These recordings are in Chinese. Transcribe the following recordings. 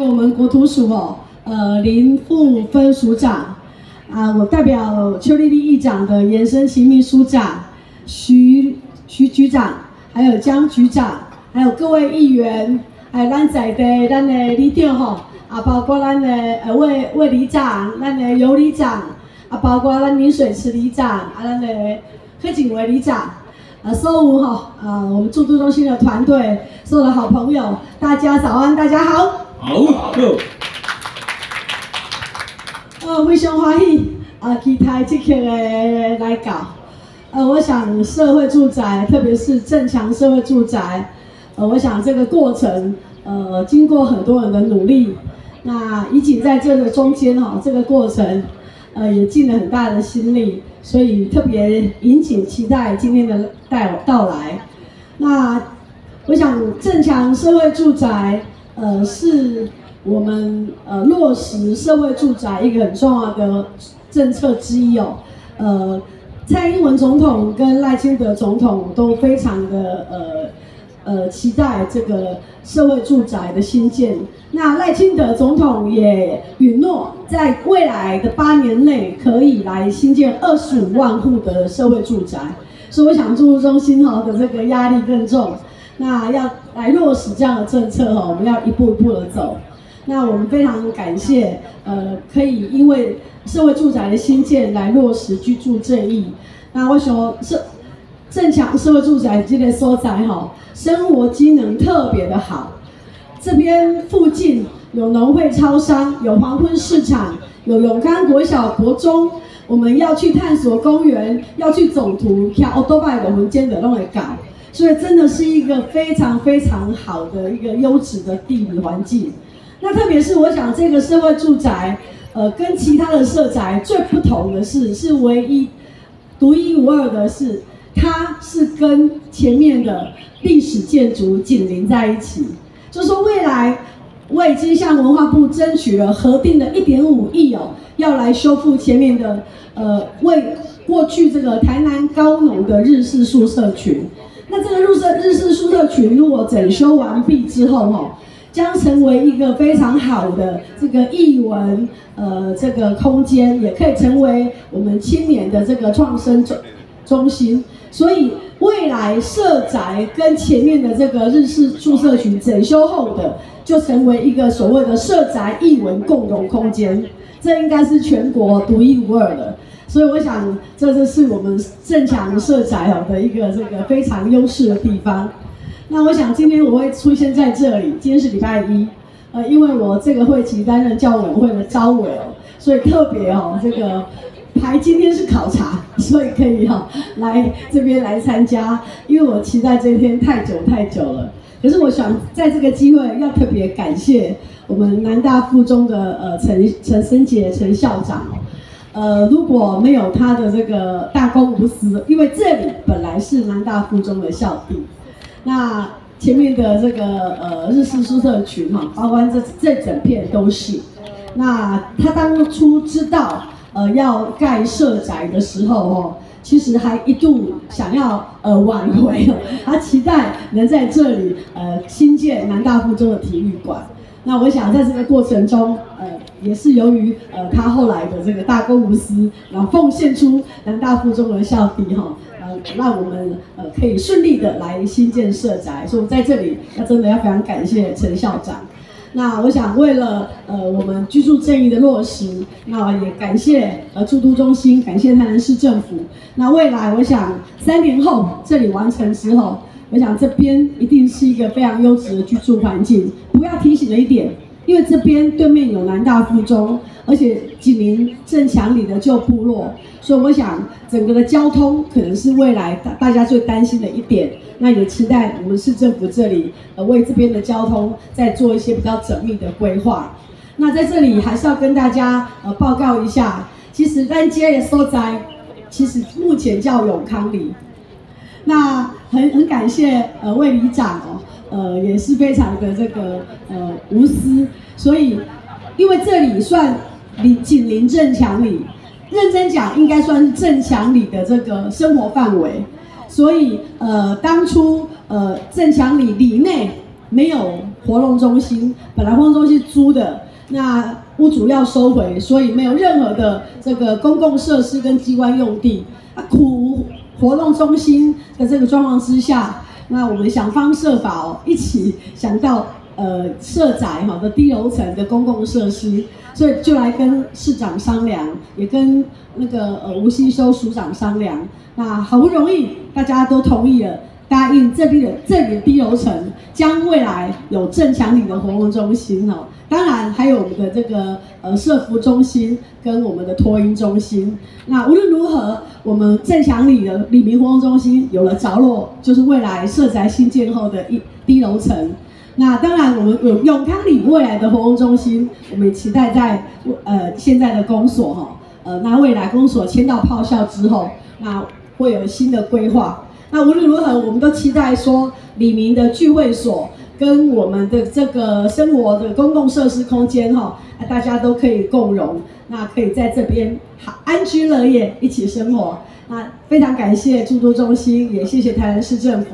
我们国土署哦，呃，林副分署长啊，我代表邱丽丽议长的延伸齐秘书长徐徐局长，还有江局长，还有各位议员，还有咱在的咱的里长吼，啊，包括咱的呃魏魏里长，咱的尤里长，啊，包括咱林水池里长，啊，咱的柯景伟里长。啊，所有哈，啊，我们驻都中心的团队，所有的好朋友，大家早安，大家好。好，好呃，非常欢喜，啊，其他这个来搞。呃，我想社会住宅，特别是正强社会住宅，呃，我想这个过程，呃，经过很多人的努力，那怡景在这个中间哈，这个过程，呃，也尽了很大的心力。所以特别引起期待今天的到到来。那我想正强社会住宅，呃，是我们呃落实社会住宅一个很重要的政策之一哦。呃，蔡英文总统跟赖清德总统都非常的呃。呃，期待这个社会住宅的新建。那赖清德总统也允诺，在未来的八年内可以来新建二十五万户的社会住宅。所以我想，住中心哈的这个压力更重。那要来落实这样的政策哈，我们要一步一步的走。那我们非常感谢，呃，可以因为社会住宅的新建来落实居住正义。那为什么是？正强社会住宅这个所在哈，生活机能特别的好。这边附近有农会超商，有黄昏市场，有永康国小国中。我们要去探索公园，要去总图，看奥多拜我们兼的都会搞。所以真的是一个非常非常好的一个优质的地理环境。那特别是我想这个社会住宅，呃，跟其他的社宅最不同的是，是唯一独一无二的是。它是跟前面的历史建筑紧邻在一起，就说未来我已经向文化部争取了核定的一点五亿哦，要来修复前面的呃为过去这个台南高农的日式宿舍群。那这个日式日式宿舍群如果整修完毕之后哈，将成为一个非常好的这个艺文呃这个空间，也可以成为我们青年的这个创生中中心。所以未来社宅跟前面的这个日式宿舍群整修后的，就成为一个所谓的社宅艺文共融空间，这应该是全国独一无二的。所以我想，这就是我们正强社宅哦的一个这个非常优势的地方。那我想今天我会出现在这里，今天是礼拜一，呃，因为我这个会期担任教委会的招委哦，所以特别哦这个。排今天是考察，所以可以哈来这边来参加，因为我期待这一天太久太久了。可是我想在这个机会要特别感谢我们南大附中的呃陈陈生杰陈校长哦，呃如果没有他的这个大公无私，因为这里本来是南大附中的校地，那前面的这个呃日式宿舍群哈，包括这这整片都是，那他当初知道。呃，要盖社宅的时候哦，其实还一度想要呃挽回，他期待能在这里呃新建南大附中的体育馆。那我想在这个过程中，呃，也是由于呃他后来的这个大公无私，然后奉献出南大附中的校地哈，呃，让我们呃可以顺利的来新建社宅。所以在这里要真的要非常感谢陈校长。那我想，为了呃我们居住正义的落实，那也感谢呃住都中心，感谢台南市政府。那未来我想三年后这里完成之后，我想这边一定是一个非常优质的居住环境。不要提醒了一点。因为这边对面有南大附中，而且紧邻正强里的旧部落，所以我想整个的交通可能是未来大大家最担心的一点。那也期待我们市政府这里呃为这边的交通再做一些比较缜密的规划。那在这里还是要跟大家呃报告一下，其实单街的所在其实目前叫永康里。那很很感谢呃魏里长哦。呃，也是非常的这个呃无私，所以因为这里算邻紧邻正墙里，认真讲应该算是正墙里的这个生活范围，所以呃当初呃正墙里里内没有活动中心，本来活动中心租的，那屋主要收回，所以没有任何的这个公共设施跟机关用地。啊，苦活动中心的这个状况之下，那我们想方设法哦，一起想到呃设宅哈的低楼层的公共设施，所以就来跟市长商量，也跟那个呃吴锡修署长商量。那好不容易大家都同意了。答应这里的这里的低楼层将未来有正强里的活动中心哦，当然还有我们的这个呃社服中心跟我们的托婴中心。那无论如何，我们正强里的里明活动中心有了着落，就是未来社宅新建后的一低楼层。那当然，我们永永康里未来的活动中心，我们也期待在呃现在的公所哈，呃那未来公所迁到炮校之后，那会有新的规划。那无论如何，我们都期待说，李明的聚会所跟我们的这个生活的公共设施空间哈，大家都可以共融，那可以在这边好安居乐业，一起生活。那非常感谢诸多中心，也谢谢台南市政府，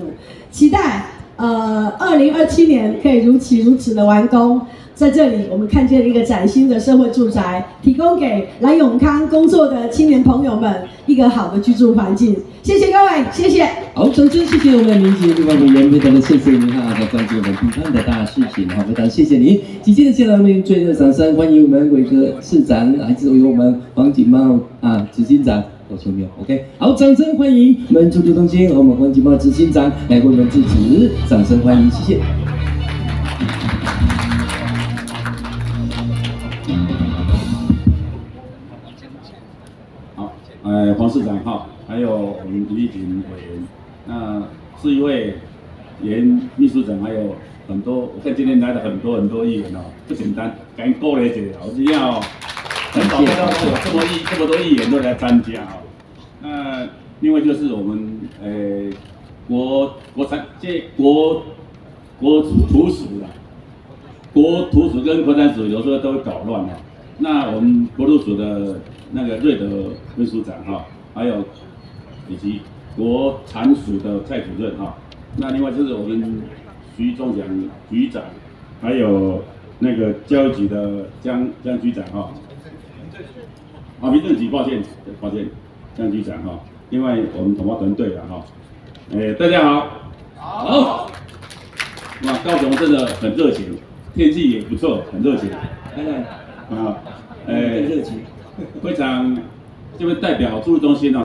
期待呃二零二七年可以如期如此的完工。在这里，我们看见一个崭新的社会住宅，提供给来永康工作的青年朋友们一个好的居住环境。谢谢各位，谢谢。好，首先谢谢我们的民警地方委员，非常的谢谢您哈，在关注我们地方的大事情哈，非常谢谢您。紧接着，接下来我们最热掌声欢迎我们伟哥市长，来自于我们黄锦茂啊执行长，我前面 OK，好，掌声欢迎我们驻都中心和我们黄锦茂执行长来为我们致辞，掌声欢迎，谢谢。呃，黄市长哈，还有我们李立群委员，那市议会原秘书长，还有很多，我看今天来了很多很多议员哦，不简单，赶紧过来一下，我知道很少看到有这么议这么多议员都来参加哦。那另外就是我们呃国国产这国国土土史啊，国土史跟国产史有时候都会搞乱啊。那我们国土署的那个瑞德秘书长哈，还有以及国产署的蔡主任哈，那另外就是我们徐中祥局长，还有那个教育局的江江局长哈，啊，民政局抱歉抱歉江局长哈，另外我们统包团队的哈，哎大家好，好，哇高雄真的很热情，天气也不错，很热情，看看。啊，诶，非常，这位代表住宿中心哦。